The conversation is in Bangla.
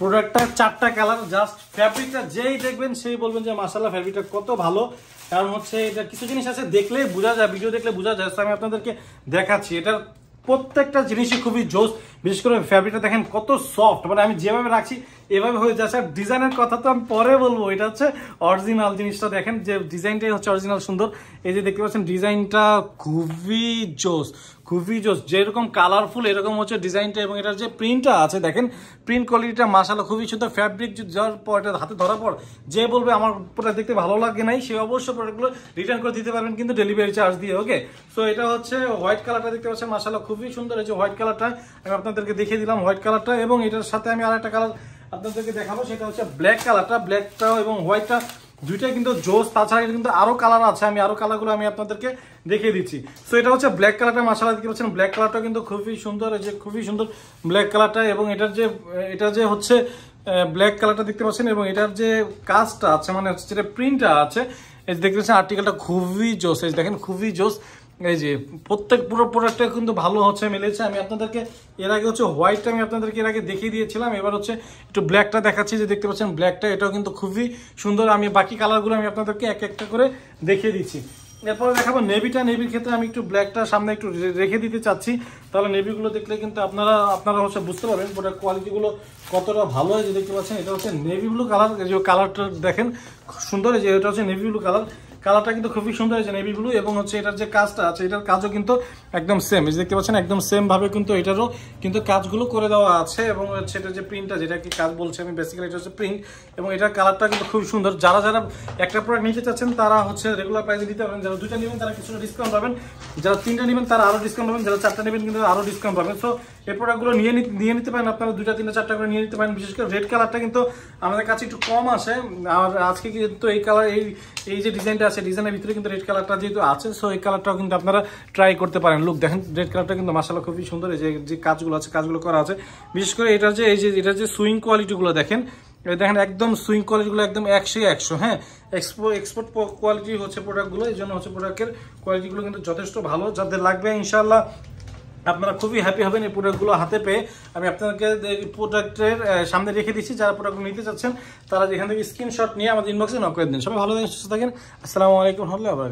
প্রোডাক্টটা চারটা কালার জাস্ট ফ্যাব্রিকটা যেই দেখবেন সেই বলবেন যে মাসাল্লাহ ফ্যাব্রিকটা কত ভালো। কারণ হচ্ছে এটা কিছু জিনিস আছে দেখলেই বোঝা যায় ভিডিও দেখলে বোঝা যায়। আমি আপনাদেরকে দেখাচ্ছি, এটার প্রত্যেকটা জিনিসই খুবই জোস। বিশেষ করে ফ্যাব্রিকটা দেখেন কত সফট মানে আমি যেভাবে রাখছি এভাবে হয়ে যাচ্ছে। আর ডিজাইনের কথা তো আমি পরে বলব। এটা হচ্ছে অরিজিনাল জিনিসটা দেখেন, যে ডিজাইনটাই হচ্ছে অরিজিনাল সুন্দর। এই যে দেখতে পাচ্ছেন, ডিজাইনটা খুবই জোস খুবই জোস। যেরকম কালারফুল এরকম হচ্ছে ডিজাইনটা এবং এটার যে প্রিন্টটা আছে, দেখেন প্রিন্ট কোয়ালিটিটা মাসালা খুবই সুন্দর ফ্যাব্রিক যাওয়ার পর এটা হাতে ধরার পর যে বলবে, আমার প্রোডাক্ট দেখতে ভালো লাগে নাই, সে অবশ্যই প্রোডাক্টগুলো রিটার্ন করে দিতে পারবেন কিন্তু ডেলিভারি চার্জ দিয়ে ওকে সো এটা হচ্ছে হোয়াইট কালারটা দেখতে পাচ্ছেন মাসালা খুবই সুন্দর। এই যে হোয়াইট কালারটা আমি আপনাদেরকে দেখিয়ে দিলাম হোয়াইট কালারটা এবং এটার সাথে আমি আর একটা কালার আপনাদেরকে দেখাবো, সেটা হচ্ছে ব্ল্যাক কালারটা ব্ল্যাকটা এবং হোয়াইটটা দুইটা কিন্তু জোস, তাছাড়া কিন্তু আরও কালার আছে, আমি আরও কালারগুলো আমি আপনাদেরকে দেখিয়ে দিচ্ছি। সো এটা হচ্ছে ব্ল্যাক কালারটা মাসালা দেখতে পাচ্ছেন ব্ল্যাক কালারটা কিন্তু খুবই সুন্দর, এই যে খুবই সুন্দর ব্ল্যাক কালারটা এবং এটার যে এটা যে হচ্ছে ব্ল্যাক কালারটা দেখতে পাচ্ছেন এবং এটার যে কাজটা আছে মানে হচ্ছে যেটা প্রিন্টটা আছে, এই দেখতে পাচ্ছেন আর্টিকেলটা খুবই জোস, এই দেখেন, খুবই জোস। এই যে, প্রত্যেক পুরো প্রোডাক্টটা কিন্তু ভালো হচ্ছে, মিলেছে। আমি আপনাদেরকে এর আগে হচ্ছে হোয়াইটটা আমি আপনাদেরকে এর আগে দেখিয়ে দিয়েছিলাম। এবার হচ্ছে একটু ব্ল্যাকটা দেখাচ্ছি যে দেখতে পাচ্ছেন ব্ল্যাকটা এটাও কিন্তু খুবই সুন্দর। আমি বাকি কালারগুলো আমি আপনাদেরকে এক একটা করে দেখিয়ে দিচ্ছি। এরপরে দেখাবো নেভিটা। নেভির ক্ষেত্রে আমি একটু ব্ল্যাকটা সামনে একটু রেখে দিতে চাচ্ছি। তাহলে নেভিগুলো দেখলে কিন্তু আপনারা আপনারা হচ্ছে বুঝতে পারবেন প্রোডাক্ট কোয়ালিটিগুলো কতটা ভালো হয় যে দেখতে পাচ্ছেন, এটা হচ্ছে নেভি ব্লু কালার যে কালারটা দেখেন সুন্দর। যে এটা হচ্ছে নেভি ব্লু কালার কালারটা কিন্তু খুবই সুন্দর হয়েছে নেভি ব্লু এবং হচ্ছে এটার যে কাজটা আছে, এটার কাজও কিন্তু একদম সেম এই দেখতে পাচ্ছেন, একদম সেম ভাবে কিন্তু এটারও কিন্তু কাজগুলো করে দেওয়া আছে এবং হচ্ছে এটার যে প্রিন্টটা যেটা কি কাজ বলছে, আমি বেসিক্যালি এটা হচ্ছে প্রিন্ট এবং এটার কালারটা কিন্তু খুব সুন্দর। যারা যারা একটা প্রোডাক্ট নিতে চাচ্ছেন, তারা হচ্ছে রেগুলার প্রাইসে দিতে পারবেন। যারা দুইটা নেবেন, তারা কিছুটা ডিসকাউন্ট পাবেন। যারা তিনটা নেবেন, তারা আরও ডিসকাউন্ট পাবেন। যারা চারটা নেবেন, কিন্তু আরও ডিসকাউন্ট পাবেন। সো এই প্রোডাক্টগুলো নিয়ে নিয়ে নিতে পারেন আপনারা। দুইটা, তিনটা, চারটা করে নিয়ে নিতে পারেন। বিশেষ করে রেড কালারটা কিন্তু আমাদের কাছে একটু কম আসে। আর আজকে কিন্তু এই কালার এই এই যে ডিজাইনটা আছে ডিজাইনের ভিতরে কিন্তু রেড কালারটা যেহেতু আছে সো এই কালারটাও কিন্তু আপনারা ট্রাই করতে পারেন। লুক দেখেন রেড কালারটা কিন্তু মাসালা খুবই সুন্দর, এই যে কাজগুলো আছে, কাজগুলো করা আছে। বিশেষ করে এটার যে, এই যে এটার যে সুইং কোয়ালিটিগুলো দেখেন দেখেন একদম সুইং কোয়ালিটিগুলো একদম একশো একশো হ্যাঁ? এক্সপো এক্সপোর্ট কোয়ালিটি হচ্ছে প্রোডাক্টগুলো এই জন্য হচ্ছে প্রোডাক্টের কোয়ালিটিগুলো কিন্তু যথেষ্ট ভালো। যাদের লাগবে ইনশাল্লাহ আপনারা খুবই হ্যাপি হবেন এই প্রোডাক্টগুলো হাতে পেয়ে। আমি আপনাদেরকে প্রোডাক্টের সামনে রেখে দিচ্ছি, যারা প্রোডাক্টগুলো নিতে চাচ্ছেন, তারা যেখান থেকে স্ক্রিনশট নিয়ে আমাদের ইনবক্সে নক করে দিন। সবাই ভালো থাকেন, সুস্থ থাকেন। আসসালামু আলাইকুম হলে আবার